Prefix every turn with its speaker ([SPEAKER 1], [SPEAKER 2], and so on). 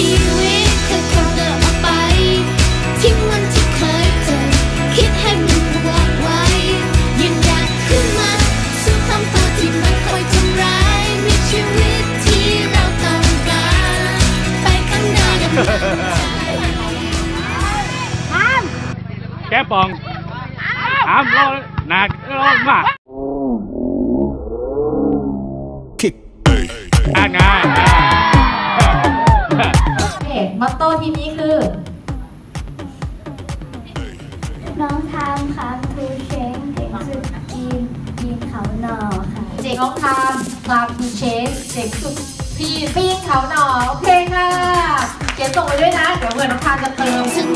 [SPEAKER 1] ชีวิตแค่คนเดินออกไป ทิ้งวันที่เคยเจอ คิดให้มันบวกไว้ ยืนหยัดขึ้นมาสู้คำพูดที่มันคอยทำร้าย มีชีวิตที่เราต้องการ ไปข้างหน้าอย่างนั้น
[SPEAKER 2] แก้ปองถามรอหนักรอมาก
[SPEAKER 3] kick
[SPEAKER 2] อ่านงาน
[SPEAKER 4] เพจม อตโต้ทีมนี้คือ
[SPEAKER 5] น้องทามครับทูเชงเด็กสุดจีนยีนเขาหนอค่ะ
[SPEAKER 4] เจน้องทามคาคูเชสเด็กสุดพี่ปีนเขาหนอโอเคค่ะ เขียนส่งไปด้วยนะ เดี๋ยวเผื่อน้องทามจะเติม
[SPEAKER 1] ถึง